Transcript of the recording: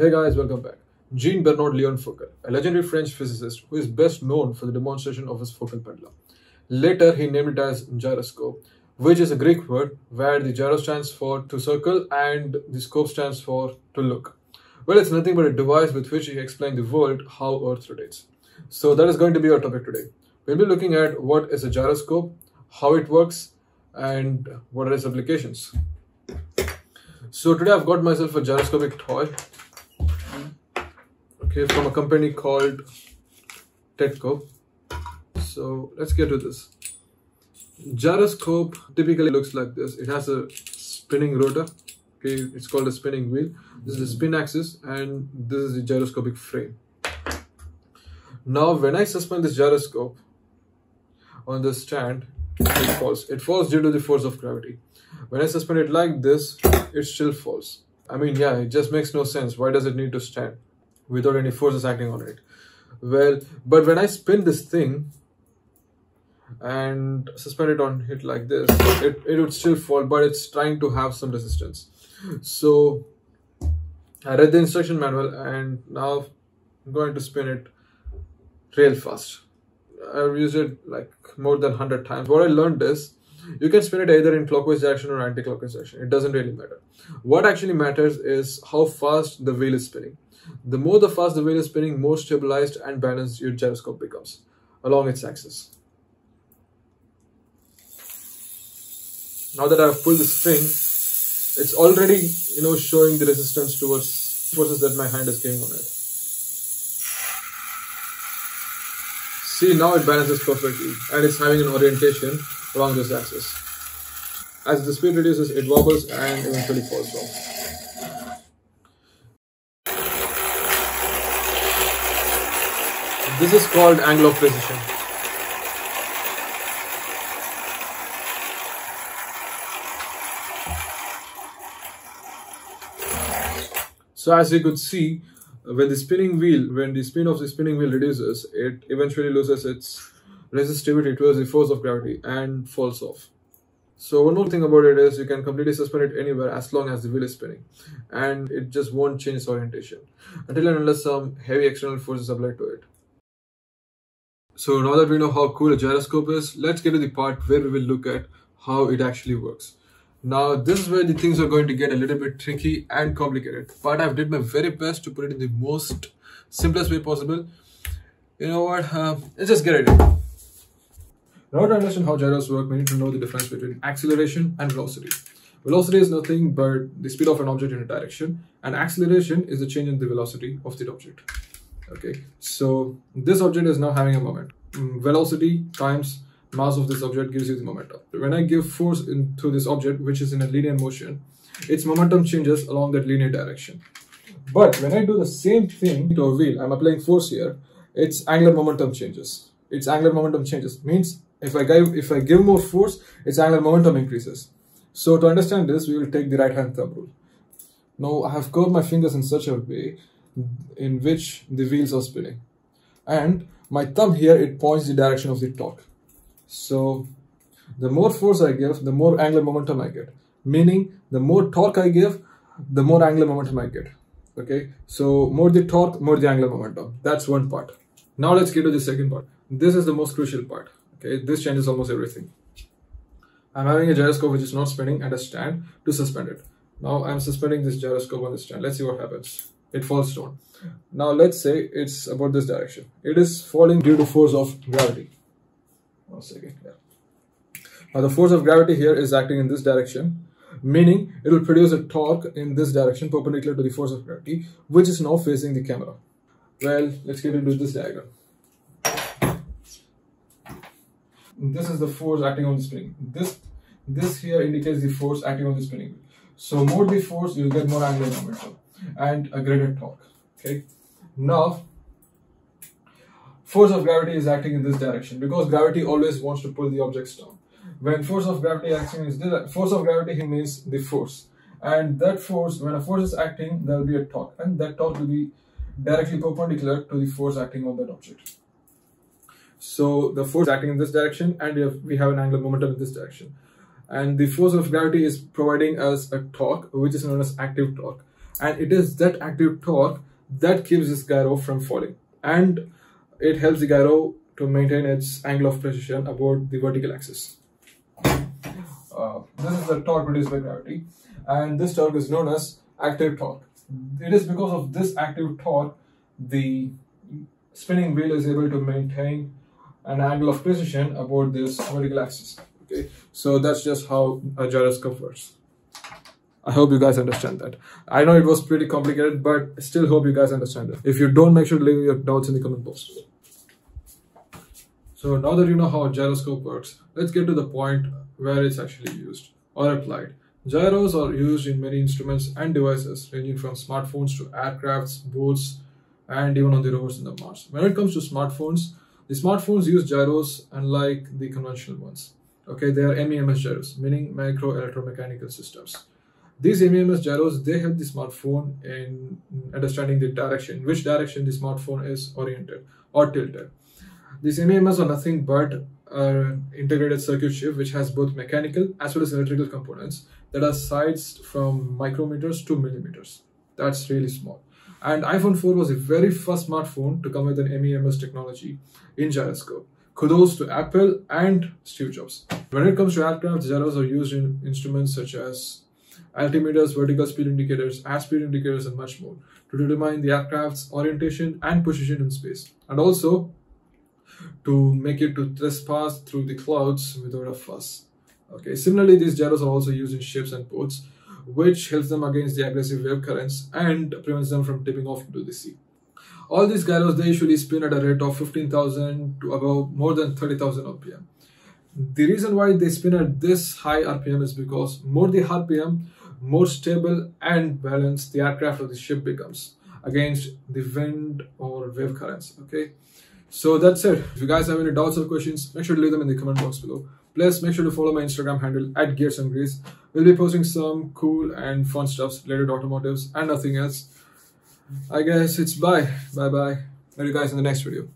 Hey guys, welcome back. Jean Bernard Leon Foucault, a legendary French physicist who is best known for the demonstration of his Foucault pendulum. Later, he named it as gyroscope, which is a Greek word where the gyro stands for to circle and the scope stands for to look. Well, it's nothing but a device with which he explained the world how Earth rotates. So that is going to be our topic today. We'll be looking at what is a gyroscope, how it works, and what are its applications. So today I've got myself a gyroscopic toy. Okay, from a company called Tedco. So let's get to this. Gyroscope typically looks like this. It has a spinning rotor. Okay, it's called a spinning wheel. This is the spin axis, and this is the gyroscopic frame. Now, when I suspend this gyroscope on the stand, it falls. It falls due to the force of gravity. When I suspend it like this, it still falls. I mean, yeah, it just makes no sense. Why does it need to stand without any forces acting on it? Well, but when I spin this thing and suspend it on it like this, it, it would still fall, but it's trying to have some resistance. So I read the instruction manual and now I'm going to spin it real fast. I've used it like more than 100 times. What I learned is you can spin it either in clockwise direction or anti-clockwise direction. It doesn't really matter. What actually matters is how fast the wheel is spinning. The more the fast the wheel is spinning, more stabilized and balanced your gyroscope becomes along its axis. Now that I've pulled this string, it's already you know showing the resistance towards forces that my hand is giving on it. See now it balances perfectly and it's having an orientation along this axis. As the speed reduces, it wobbles and eventually falls down. This is called angle of precession. So as you could see, when the spinning wheel, when the spin of the spinning wheel reduces, it eventually loses its resistivity towards the force of gravity and falls off. So one more thing about it is you can completely suspend it anywhere as long as the wheel is spinning and it just won't change its orientation until and unless some heavy external force is applied to it. So now that we know how cool a gyroscope is, let's get to the part where we will look at how it actually works. Now this is where the things are going to get a little bit tricky and complicated, but I've did my very best to put it in the most simplest way possible. You know what? Uh, let's just get it. Now to understand how gyros work, we need to know the difference between acceleration and velocity. Velocity is nothing but the speed of an object in a direction, and acceleration is the change in the velocity of the object. Okay, so this object is now having a moment. Mm, velocity times mass of this object gives you the momentum. When I give force into this object, which is in a linear motion, its momentum changes along that linear direction. But when I do the same thing to a wheel, I'm applying force here, its angular momentum changes. Its angular momentum changes means if I give if I give more force, its angular momentum increases. So to understand this, we will take the right hand thumb rule. Now I have curved my fingers in such a way in which the wheels are spinning. And my thumb here, it points the direction of the torque. So the more force I give, the more angular momentum I get. Meaning the more torque I give, the more angular momentum I get. Okay, so more the torque, more the angular momentum. That's one part. Now let's get to the second part. This is the most crucial part. Okay, this changes almost everything. I'm having a gyroscope which is not spinning and a stand to suspend it. Now I'm suspending this gyroscope on the stand. Let's see what happens. It falls down. Now let's say it's about this direction. It is falling due to force of gravity. One second. Yeah. Now the force of gravity here is acting in this direction, meaning it will produce a torque in this direction perpendicular to the force of gravity, which is now facing the camera. Well, let's get into this diagram. This is the force acting on the spring. This this here indicates the force acting on the spinning wheel. So more the force, you'll get more angular momentum and a greater torque. Okay. Now force of gravity is acting in this direction because gravity always wants to pull the objects down. When force of gravity acting is this, force of gravity means the force, and that force, when a force is acting, there will be a torque, and that torque will be directly perpendicular to the force acting on that object. So the force acting in this direction, and we have, we have an angular momentum in this direction, and the force of gravity is providing us a torque, which is known as active torque, and it is that active torque that keeps this gyro from falling and it helps the gyro to maintain its angle of precession about the vertical axis. Uh, this is the torque produced by gravity and this torque is known as active torque. It is because of this active torque the spinning wheel is able to maintain an angle of precession about this vertical axis. Okay, so that's just how a gyroscope works. I hope you guys understand that. I know it was pretty complicated, but still hope you guys understand it. If you don't, make sure to leave your doubts in the comment box. So now that you know how gyroscope works, let's get to the point where it's actually used or applied. Gyros are used in many instruments and devices ranging from smartphones to aircrafts, boats, and even on the rovers in the Mars. When it comes to smartphones, the smartphones use gyros unlike the conventional ones. Okay, they are MEMS gyros, meaning micro electromechanical systems. These MEMS gyros, they help the smartphone in understanding the direction, which direction the smartphone is oriented or tilted. These MEMS are nothing but an integrated circuit chip which has both mechanical as well as electrical components that are sized from micrometers to millimeters. That's really small. And iPhone 4 was the very first smartphone to come with an MEMS technology in gyroscope. Kudos to Apple and Steve Jobs. When it comes to aircraft, gyros are used in instruments such as altimeters, vertical speed indicators, airspeed indicators, and much more to determine the aircraft's orientation and position in space, and also to make it to trespass through the clouds without a fuss. Okay, similarly, these gyros are also used in ships and boats, which helps them against the aggressive wave currents and prevents them from tipping off into the sea. All these gyros, they usually spin at a rate of 15,000 to about more than 30,000 RPM. The reason why they spin at this high RPM is because more the RPM, more stable and balanced the aircraft or the ship becomes against the wind or wave currents. Okay, so that's it. If you guys have any doubts or questions, make sure to leave them in the comment box below. Plus, make sure to follow my Instagram handle at Gears and Grease. We'll be posting some cool and fun stuffs related to automotives and nothing else. I guess it's bye. Bye bye. See you guys in the next video.